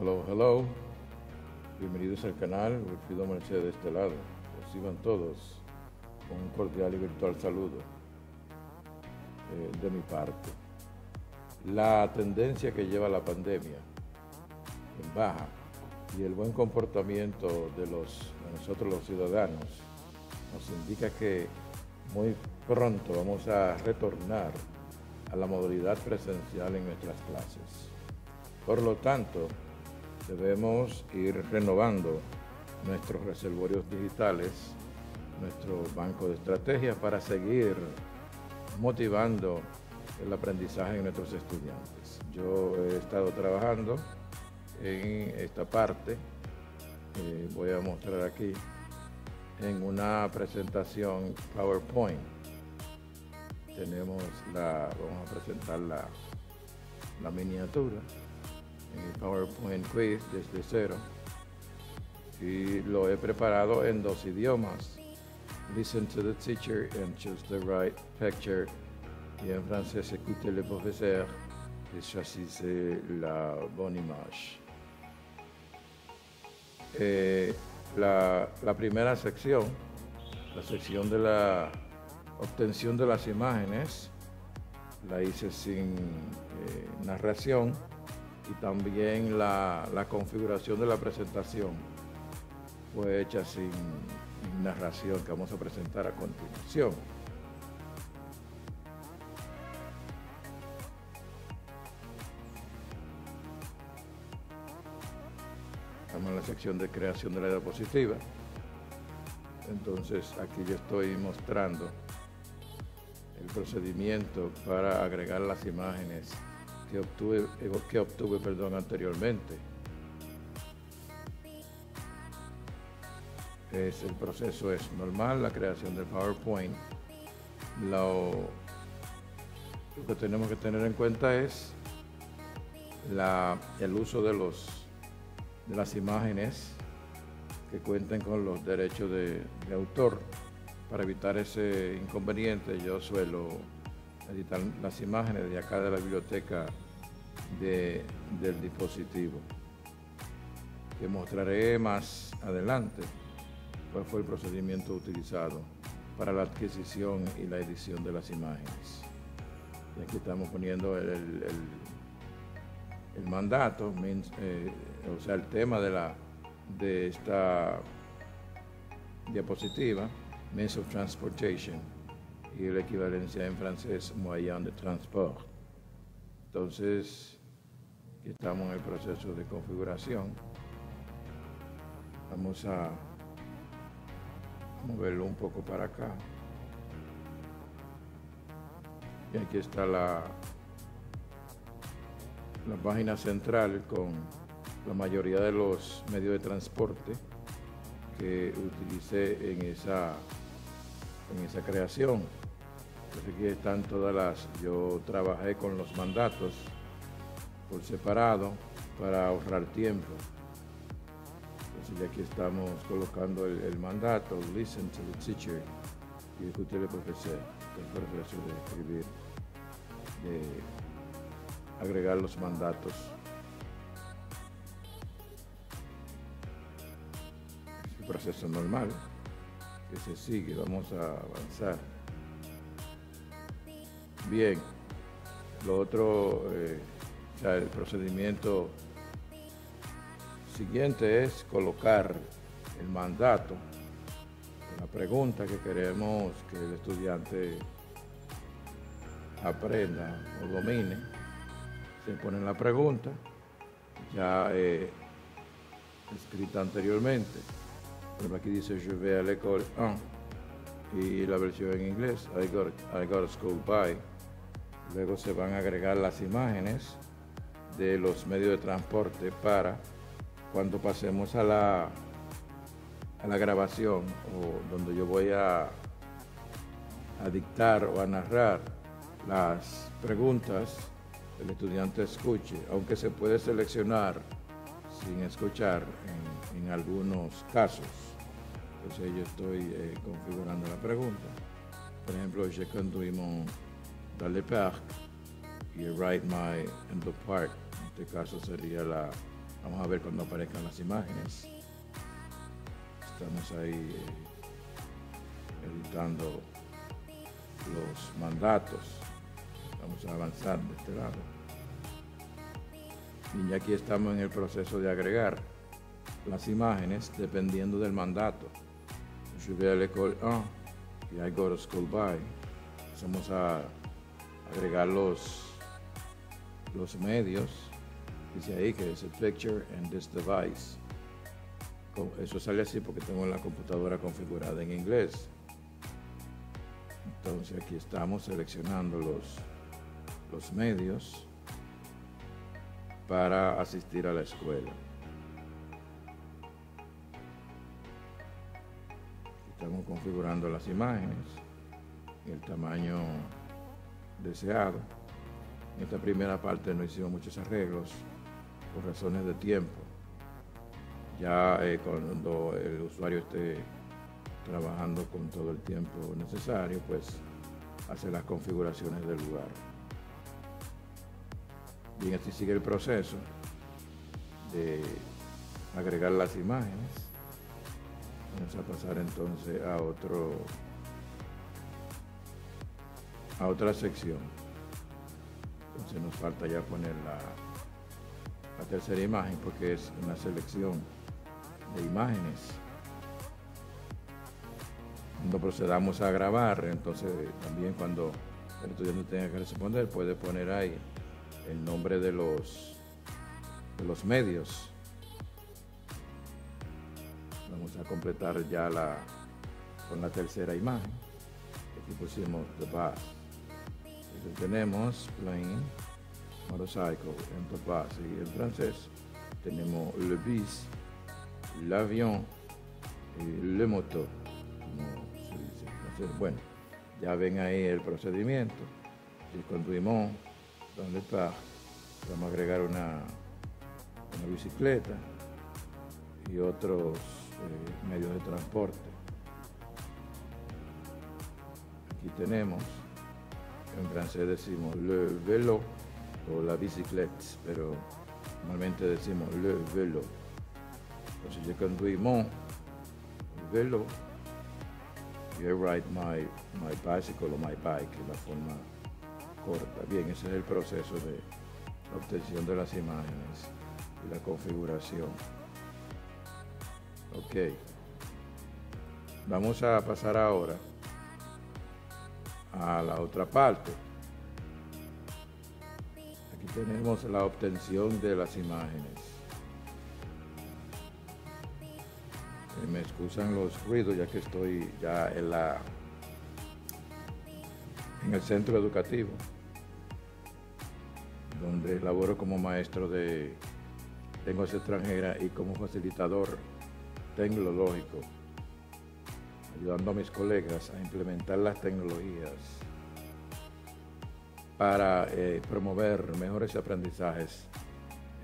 Hello, hello. Bienvenidos al canal. Wilfrido Mercedes de este lado. Reciban todos un cordial y virtual saludo eh, de mi parte. La tendencia que lleva la pandemia en baja y el buen comportamiento de, los, de nosotros los ciudadanos nos indica que muy pronto vamos a retornar a la modalidad presencial en nuestras clases. Por lo tanto, debemos ir renovando nuestros reservorios digitales, nuestro banco de estrategias para seguir motivando el aprendizaje de nuestros estudiantes. Yo he estado trabajando en esta parte, eh, voy a mostrar aquí, en una presentación PowerPoint. Tenemos la, vamos a presentar la, la miniatura PowerPoint Quiz desde cero y lo he preparado en dos idiomas. Listen to the teacher and choose the right picture. Y en francés, écoutez le professeur et choisissez la bonne image. Eh, la, la, primera sección, la sección de la obtención de las imágenes, la hice sin eh, narración y también la, la, configuración de la presentación fue hecha sin narración que vamos a presentar a continuación. Estamos en la sección de creación de la diapositiva. Entonces aquí yo estoy mostrando el procedimiento para agregar las imágenes que obtuve, que obtuve perdón, anteriormente. Es, el proceso es normal, la creación del PowerPoint. Lo, lo que tenemos que tener en cuenta es la, el uso de, los, de las imágenes que cuenten con los derechos de, de autor. Para evitar ese inconveniente, yo suelo editar las imágenes de acá de la biblioteca de, del dispositivo. Que mostraré más adelante cuál fue el procedimiento utilizado para la adquisición y la edición de las imágenes. Y aquí estamos poniendo el, el, el mandato, eh, o sea, el tema de, la, de esta diapositiva, Means of Transportation, y la equivalencia en francés, moyen de transport. Entonces, estamos en el proceso de configuración. Vamos a moverlo un poco para acá. Y aquí está la, la página central con la mayoría de los medios de transporte que utilicé en esa, en esa creación. Aquí están todas las, yo trabajé con los mandatos por separado para ahorrar tiempo. Entonces ya aquí estamos colocando el, el mandato, listen to the teacher, y escuché al profesor, el proceso de escribir, agregar los mandatos. Es un proceso normal que se sigue, vamos a avanzar. Bien, lo otro, eh, el procedimiento siguiente es colocar el mandato, la pregunta que queremos que el estudiante aprenda o domine. Se pone la pregunta, ya eh, escrita anteriormente. Pero aquí dice Je vais à l'école 1 y la versión en inglés, I got, I got by. Luego se van a agregar las imágenes de los medios de transporte para cuando pasemos a la, a la grabación o donde yo voy a, a dictar o a narrar las preguntas, el estudiante escuche, aunque se puede seleccionar sin escuchar en, algunos casos. Entonces yo estoy eh, configurando la pregunta. Por ejemplo, je conduis mon dans le parc y write my in the park. En este caso sería la, Vamos a ver cuando aparezcan las imágenes. Estamos ahí eh, editando los mandatos. Vamos a avanzar de este lado. Y ya aquí estamos en el proceso de agregar las imágenes dependiendo del mandato. Je vais à l'école 1 y I go to school by. Vamos a agregar los, los medios. Dice ahí que es a picture and this device. Eso sale así porque tengo la computadora configurada en inglés. Entonces aquí estamos seleccionando los, los medios para asistir a la escuela. Estamos configurando las imágenes en el tamaño deseado. En esta primera parte no hicimos muchos arreglos por razones de tiempo. Ya eh, cuando el usuario esté trabajando con todo el tiempo necesario, pues hace las configuraciones del lugar. Bien, así sigue el proceso de agregar las imágenes. Vamos a pasar entonces a otro a otra sección. Entonces nos falta ya poner la, la tercera imagen porque es una selección de imágenes cuando procedamos a grabar, entonces también cuando el estudiante tenga que responder, puede poner ahí el nombre de los, de los medios. Vamos a completar ya la, con la tercera imagen. Aquí pusimos the bus. Entonces tenemos plane, motorcycle, en bus. Y en francés tenemos le bus, l'avion y le moto bueno, ya ven ahí el procedimiento. Y conduimos, ¿dónde está? Vamos a agregar una, una bicicleta y otros eh, medios de transporte. Aquí tenemos, en francés decimos le vélo o la bicicleta, pero normalmente decimos le vélo. Entonces yo conduimos el vélo I ride my, my bicycle o my bike, la forma corta. Bien, ese es el proceso de obtención de las imágenes y la configuración. Ok. Vamos a pasar ahora a la otra parte. Aquí tenemos la obtención de las imágenes. me excusan los ruidos ya que estoy ya en la en el centro educativo donde laboro como maestro de lengua extranjera y como facilitador tecnológico ayudando a mis colegas a implementar las tecnologías para eh, promover mejores aprendizajes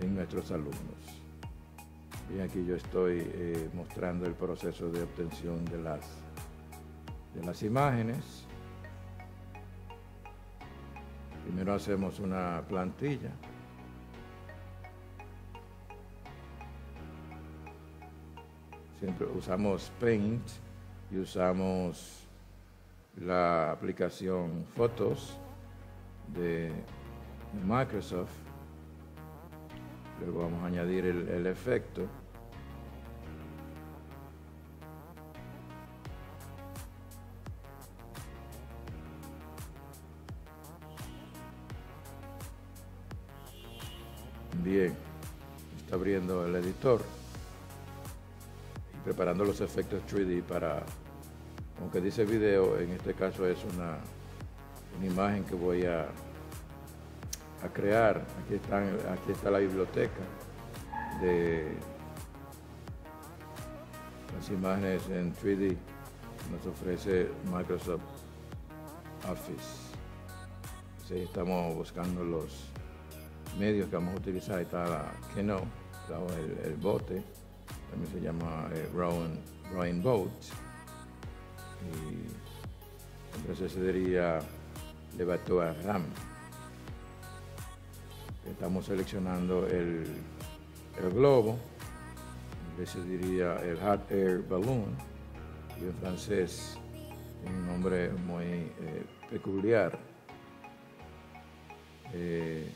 en nuestros alumnos. Bien, aquí yo estoy eh, mostrando el proceso de obtención de las, de las imágenes. Primero hacemos una plantilla. Siempre usamos Paint y usamos la aplicación Fotos de Microsoft Luego vamos a añadir el, efecto. Bien, está abriendo el editor preparando los efectos 3D para, aunque dice video, en este caso es una, imagen que voy a a crear. Aquí, están, aquí está la biblioteca de las imágenes en 3D nos ofrece Microsoft Office. estamos buscando los medios que vamos a utilizar. Está la Keno, el, el, bote, también se llama eh, Rowing, Boat. Y entonces se diría RAM. Estamos seleccionando el, el globo, en inglés se diría el hot air balloon, y en francés un nombre muy eh, peculiar, eh.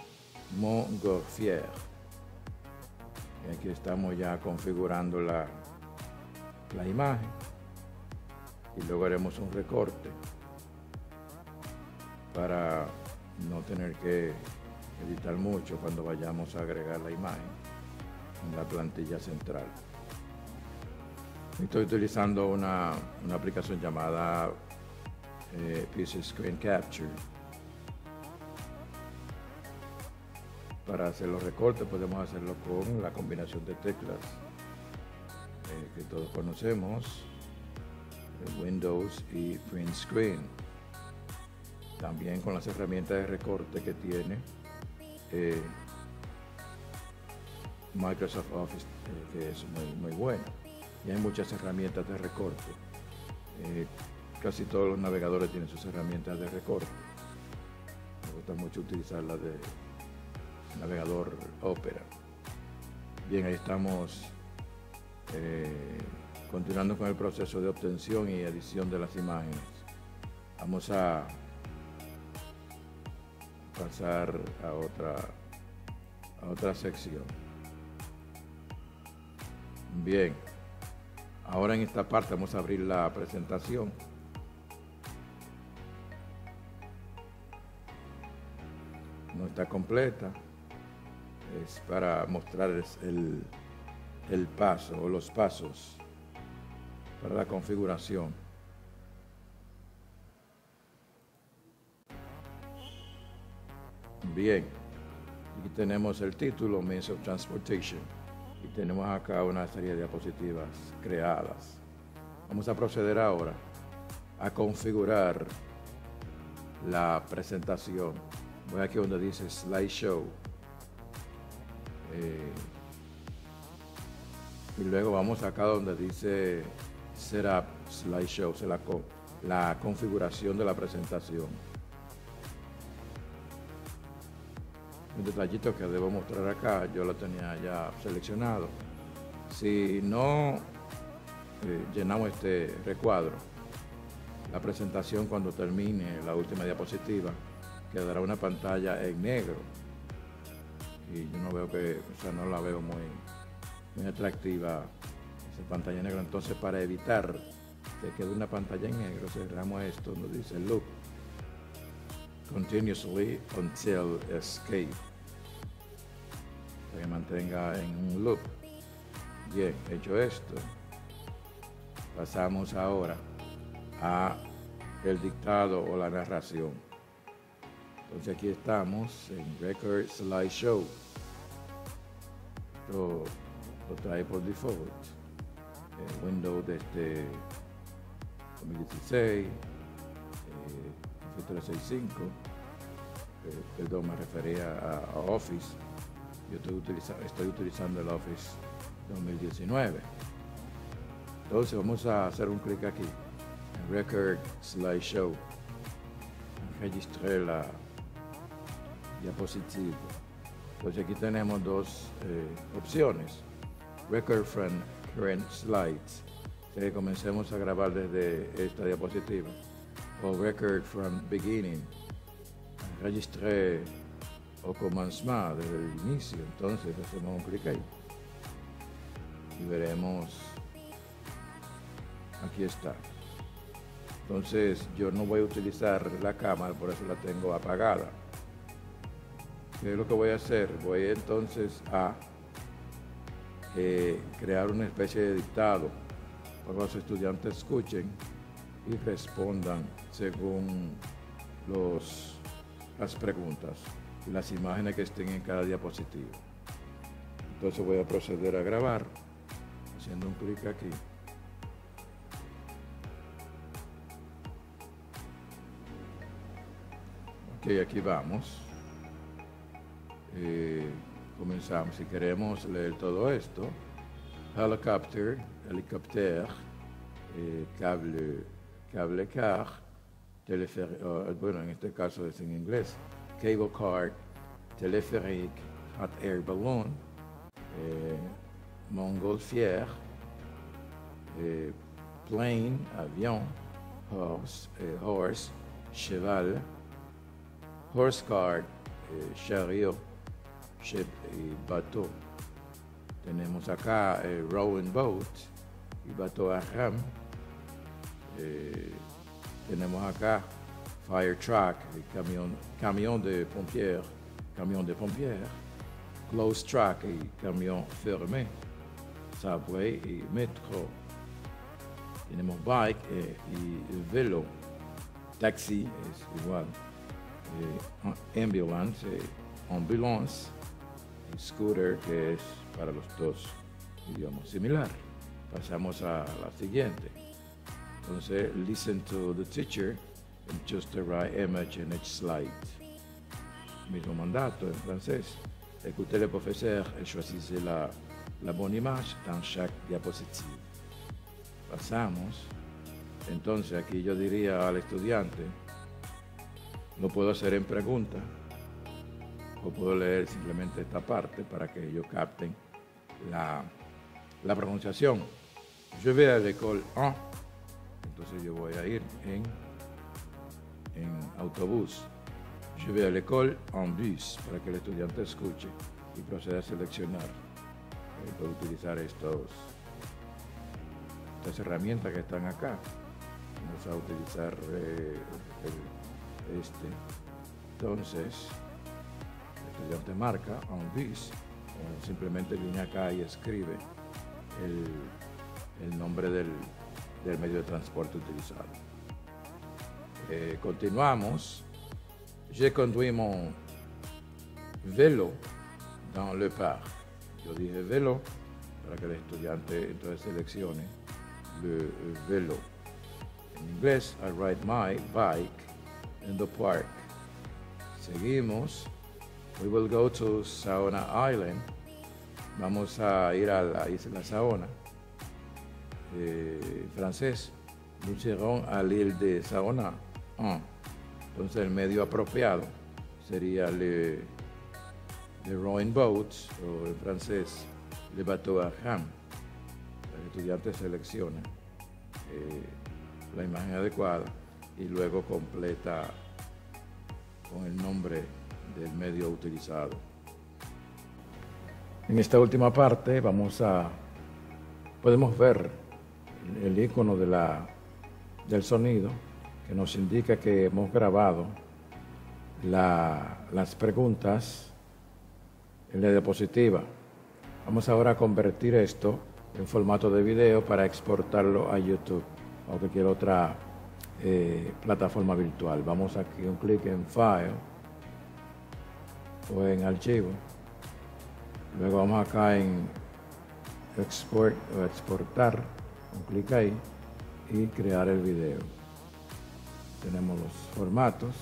Aquí estamos ya configurando la, la imagen y luego haremos un recorte para no tener que editar mucho cuando vayamos a agregar la imagen en la plantilla central. Estoy utilizando una, aplicación llamada eh, PC Screen Capture. Para hacer los recortes podemos hacerlo con la combinación de teclas eh, que todos conocemos, Windows y Print Screen. También con las herramientas de recorte que tiene eh, Microsoft Office, que es muy, muy bueno y hay muchas herramientas de recorte. Eh, casi todos los navegadores tienen sus herramientas de recorte. Me gusta mucho utilizar la de navegador Opera. Bien, ahí estamos eh, continuando con el proceso de obtención y edición de las imágenes. Vamos a pasar a otra, a otra sección. Bien. Ahora en esta parte vamos a abrir la presentación. No está completa. Es para mostrar el, el paso o los pasos para la configuración. Bien, aquí tenemos el título, Means of Transportation y tenemos acá una serie de diapositivas creadas. Vamos a proceder ahora a configurar la presentación. Voy aquí donde dice Slideshow. Eh, y luego vamos acá donde dice Setup Slideshow, la, la configuración de la presentación. un detallito que debo mostrar acá, yo lo tenía ya seleccionado. Si no eh, llenamos este recuadro, la presentación cuando termine la última diapositiva quedará una pantalla en negro. Y yo no veo que, o sea, no la veo muy, muy atractiva esa pantalla negra. Entonces, para evitar que quede una pantalla en negro, cerramos esto donde dice loop continuously until escape que mantenga en un loop. Bien, hecho esto, pasamos ahora a el dictado o la narración. Entonces aquí estamos en Record Slideshow. Esto lo trae por default. Windows desde 2016, eh, 365, eh, perdón, me refería a Office yo estoy utilizando, estoy utilizando el Office 2019. Entonces vamos a hacer un clic aquí en Record Slideshow. Registré la diapositiva. Entonces aquí tenemos dos eh, opciones. Record from Current Slides. comencemos a grabar desde esta diapositiva. O Record from Beginning. Registré o commencement desde el inicio. Entonces hacemos un clic ahí y veremos. Aquí está. Entonces yo no voy a utilizar la cámara, por eso la tengo apagada. ¿Qué es lo que voy a hacer? Voy entonces a eh, crear una especie de dictado para que los estudiantes escuchen y respondan según los, las preguntas las imágenes que estén en cada diapositiva. Entonces voy a proceder a grabar haciendo un clic aquí. Ok, aquí vamos. Eh, comenzamos. Si queremos leer todo esto, helicopter, helicóptero, eh, cable, cable car, teleférico, bueno, en este caso es en inglés, cable car, teleférique, hot air balloon, eh, plane, avión, horse, horse cheval, horse cart, eh, chariot, ship y bateau. Tenemos acá el rowing boat y bateau a ram. Eh, tenemos acá fire truck, camión, camión de pompier, camión de pompier, close truck y camión fermé, subway y metro. Tenemos bike eh, y velo, taxi es igual, eh, ambulance, eh, ambulance, y scooter que es para los dos idiomas similar. Pasamos a la siguiente. Entonces, listen to the teacher and just the right image in each slide. Mismo mandato en francés. Écoutez le professeur et choisissez la, la bonne image dans chaque diapositive. Pasamos. Entonces, aquí yo diría al estudiante, lo puedo hacer en pregunta o puedo leer simplemente esta parte para que ellos capten la, la pronunciación. Je vais à l'école en entonces yo voy a ir en, en autobús. Je vais à l'école en bus para que el estudiante escuche y proceda a seleccionar. Eh, puedo utilizar estos, estas herramientas que están acá. Vamos a utilizar eh, este. Entonces, el estudiante marca en bus o simplemente viene acá y escribe el, el nombre del, del medio de transporte utilizado. Eh, continuamos. Je conduis mon vélo dans le parc. Yo dije vélo para que el estudiante entonces seleccione le vélo. En inglés, I ride my bike in the park. Seguimos. We will go to Saona Island. Vamos a ir a la isla Saona eh, francés, nous serons à l'île de Saona. Ah, Entonces el medio apropiado sería le, le rowing boats o en francés le bateau à rame. El estudiante selecciona eh, la imagen adecuada y luego completa con el nombre del medio utilizado. En esta última parte vamos a podemos ver el icono de la, del sonido que nos indica que hemos grabado la- las preguntas en la diapositiva. Vamos ahora a convertir esto en formato de video para exportarlo a YouTube o cualquier otra eh, plataforma virtual. Vamos aquí un clic en File o en Archivo. Luego vamos acá en export o exportar, un clic ahí y crear el video. Tenemos los formatos,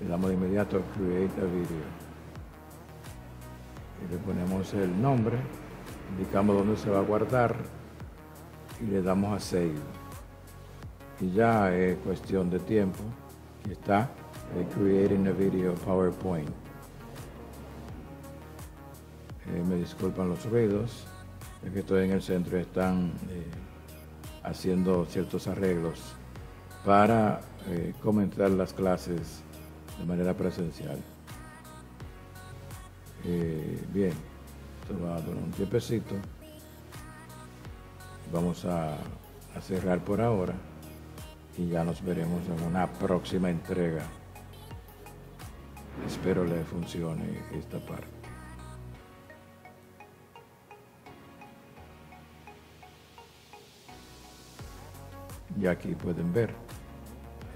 le damos de inmediato Create a Video. Y le ponemos el nombre, indicamos dónde se va a guardar y le damos a Save. Y ya es cuestión de tiempo. Está eh, Creating a Video PowerPoint. Eh, me disculpan los ruidos, es que estoy en el centro y están eh, haciendo ciertos arreglos para eh, comenzar las clases de manera presencial. Eh, bien, esto va a durar un tiempecito. Vamos a, a cerrar por ahora y ya nos veremos en una próxima entrega. Espero le funcione esta parte. Y aquí pueden ver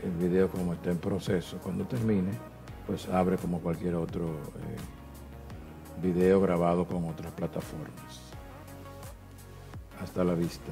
el video como está en proceso. Cuando termine, pues abre como cualquier otro eh, video grabado con otras plataformas. Hasta la vista.